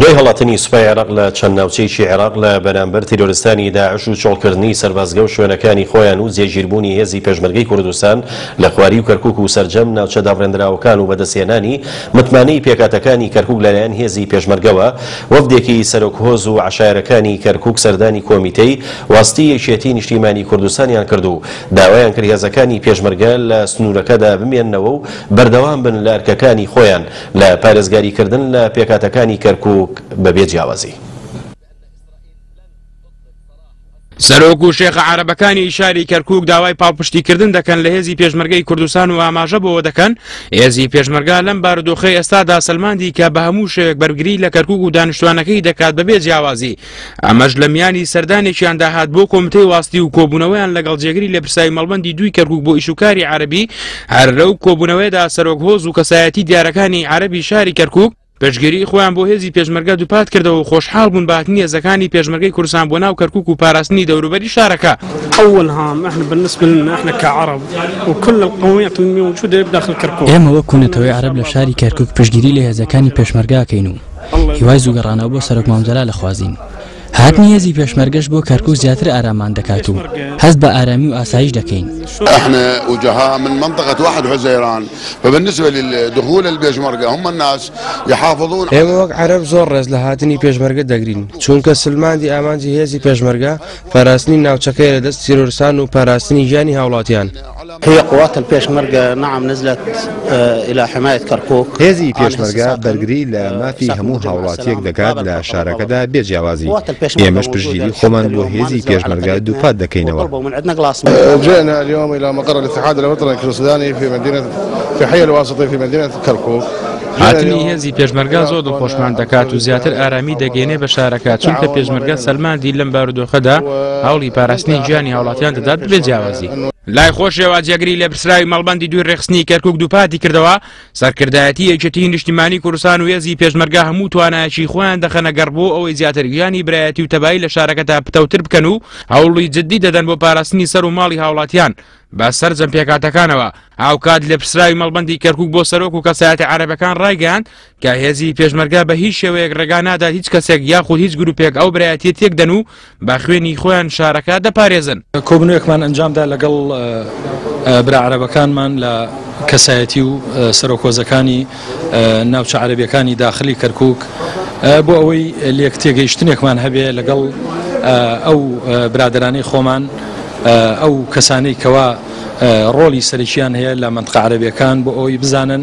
دوای هەڵاتنی سوپای عێراق لە چەند ناوچەیەکی عێراق لە بەرامبەر تیرۆرستانی داعش و چۆڵکردنی سەربازگە و شوێنەکانی خۆیان و جێگیربوونی هێزی پێشمەرگەی کوردستان لە خواری و کەرکوک و سەرجەم ناوچە دابڕێندراوەکان و بەدەستهێنانی متمانەی پێکهاتەکانی کەرکوک لەلایەن هێزی پێشمەرگەوە وەفدێکی سەرۆک هۆز و عەشایەرەکانی کەرکوک سەردانی کۆمیتەی واستی یەکێتی نیشتیمانی کوردستانیان کرد و داوایان کرد هێزەکانی پێشمەرگە لە سنورەکەدا بمێننەوە و بەردەوام بن لە ئەرکەکانی خۆیان لە پارێزگاری کردن لە پێکهاتەکانی کەرکوک بە بێ جیاوازی. سەرۆک و شێخە عارەبەکانی شاری کەرکوک داوای پاڵپشتی کردن دەکەن لە هێزی پێشمەرگەی کوردستان و ئاماژە بەوە دەکەن هێزی پێشمەرگا لەم بارودۆخەی ئێستادا سەلماندی کە بە هەموو شێوێک بەرگری لە کەرکوک و دانیشتوانەکەی دەکات بە بێ جیاوازی ئەمەش لە میانی سەردانێکیاندا هات بۆ کۆمتەی واستی و کۆبوونەوەیان لەگەڵ جێگری لێپرساوی مەڵبەندی دووی کەرکک بۆ ئیشوکاری عربی هەر لەو کۆبوونەوەیەدا سەرۆک هۆز و کەسایەتی دیارەکانی عربی شاری کەرکک پشگیری خۆیان بۆ هێزی پێشمەرگە دووپات کردەوە و خۆشحاڵ بوون باتنی هێزەکانی پێشمەرگەی کوردستان بۆ ناو کەرکک و پاراستنی دەوروبەری شارەکە. ئێمە وەکو نەتەوەی عەرەب لە شاری کەرکک پشتگیری لە هێزەکانی پێشمەرگاکەین و هیوای زوو گەڕانەوە بۆ سەرۆک مام جەلال ئەخوازین. هاتنی هێزی پێشمەرگەش بۆ کەرکوک زیاتر ئاراممان دەکات و هەست بە ئارامی و ئاسایش دەکەین. احنا وجهاء من منطقة واحد حزيران فبالنسبة لدخول البيشمركة هم الناس يحافظون على ئێمە وەک عەرەب زۆر ڕێز لە هاتنی پێشمەرگە دەگرین، چونکە سلماندی ئامانجی هێزی پێشمەرگە پاراستنی ناوچەکەیە لە دەست تیرۆرستان و پاراستنی گیانی هاوڵاتیان. هی قوات الپێشمەرگە نعم نزلت الى حمایت کەرکوک هێزی پێشمەرگە بەرگری لە مافی هەموو هاوڵاتیەک دەکات لە شارەکەدا بێ جیاوازی ئێمەش پشگیری خۆمان بۆ هێزی پێشمەرگە دووپات دەکەینەوە جئنا اليوم الى مقر الاتحاد الوطني الكردستاني في مدينة في حي الواسطي في مدينة كركوك هاتنی هێزی پێشمەرگا زۆر دڵخۆشمان دەکات و زیاتر ئارامی دەگەێنێ بە شارەکە چونکە پێشمەرگە سەلماندی لەم بارودۆخەدا هەوڵی پاراستنی گیانی هاوڵاتیان دەدات بێ جیاوازی. لای خۆشیەوە جێگری لێپرسراوی مەڵبەندی دووی ڕێخستنی کەرکک دووپاتی کردەوە سەرکردایەتی یەکێتی نیشتیمانی کوردستان و هێزی پێشمەرگە هەموو توانایەکی خۆیان دەخەنە گەڕ بۆ ئەوەی زیاتر گیانی برایەتی و تەبایی لە شارەکەدا پتەوتر بکەن و هەوڵی جددی دەدەن بۆ پاراستنی سەر و ماڵی هاوڵاتیان بە سەرجەم پێکاتەکانەوە هاوکات لێپرسراوی مەڵبەندی کەرکک بۆ سەرۆک و کەسایەتە عەرەبەکان ڕایگەیاند کە هێزی پێشمەرگە بە هیچ شێوەیەک ڕێگا نادات هیچ کەسێک یاخود هیچ گروپێک ئەو برایەتیە تێکدەن و بە خوێنی خۆیان شارەکە دەپارێزن. کۆبنوێکمان ئەنجامدا لەگەڵ برا عەرەبەکانمان لە کەسایەتی و سەرۆک هۆزەکانی ناوچە عەرەبیەکانی داخلی کەرکک بۆ ئەوەی لێک تێگەیشتنێکمان هەبێ لەگەڵ ئەو برادرانی خۆمان ئەو کەسانی کەوا ڕۆلی سەرکییان هەیە لە منتقە عەرەبیەکان بۆ ئەوی بزانن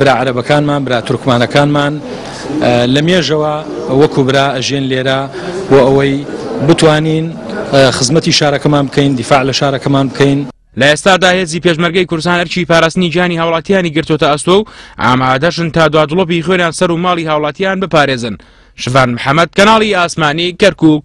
برا عەرەبەکانمان برا تورکمانەکانمان لە مێژەوە وەکو برا ئەژێن لێرە بۆ ئەوەی بتوانین خزمەتی شارەکەمان بکەین دیفاع لە شارەکەمان بکەین لە ئێستادا هێزی پێشمەرگەی کورسان ئەرکی پاراستنی گیانی هاوڵاتیانی گرتوتە ئەستۆ و ئامادەشن تا دوا دڵۆپی خوێنیان سەر و ماڵی هاوڵاتیان بپارێزن شڤان محەممەد کەناڵی ئاسمانی کەرکک